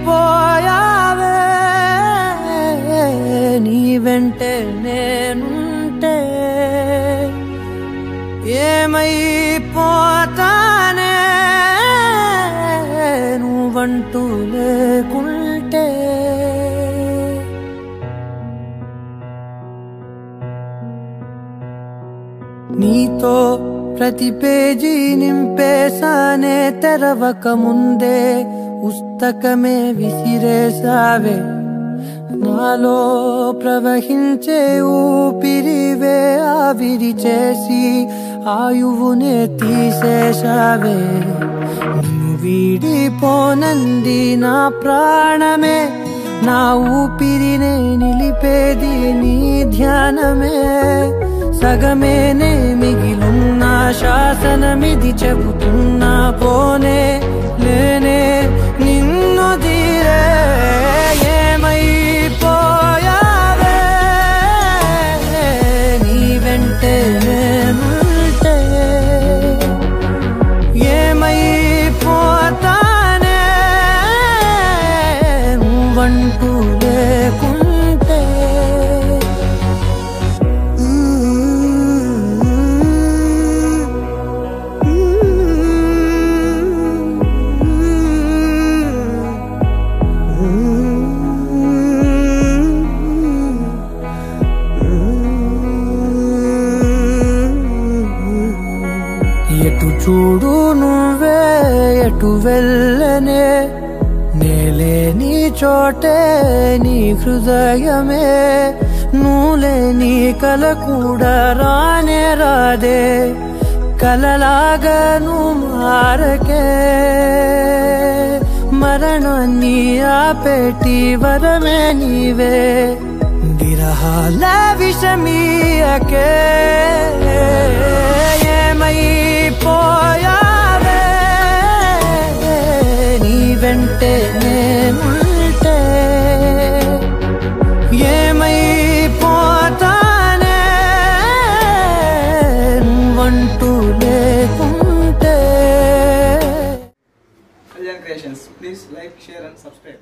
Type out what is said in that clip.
ఏమైపోయావే నీ వెంటే నేనుంటే ఏమైపోతానే నువ్వంటూ లేకుంటే నీతో ప్రతి పేజీ నింపేశానే తెరవక ముందే పుస్తకమే విసిరేసావే నాలో ప్రవహించే ఊపిరివే ఆవిరి చేసి ఆయువునే తీసేశావే. నిన్ను వీడిపోనంది నా ప్రాణమే నా ఊపిరినే నిలిపేది నీ ధ్యానమే. సగమేనే మిగి శాసనమిది చెబుతున్నా పోనే లేనే నిన్ను తీరే ఏమైపోయావే? నీ వెంటే నేనుంటే ఏమైపోతానే? నువ్వంటూ లేకుంటే ఎటు చూడు నువ్వే ఎటు వెళ్ళనే? నేలే నీ చోటే నీ హృదయమే. నూలే నీ కల కూడా రానే రాదే. కలలాగను మారకే. మరణాన్ని ఆపేటి వరమే నీవే. విరహాల విషమీయకే. ఏమైపోయావే నీ వెంటే నేనుంటే ఏమైపోతానే నువ్వంటూ లేకుంటే Kalyan Creations. Please like, share, and subscribe.